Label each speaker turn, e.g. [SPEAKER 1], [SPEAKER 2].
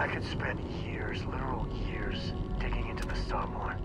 [SPEAKER 1] I could spend years, literal years, digging into the Starborn.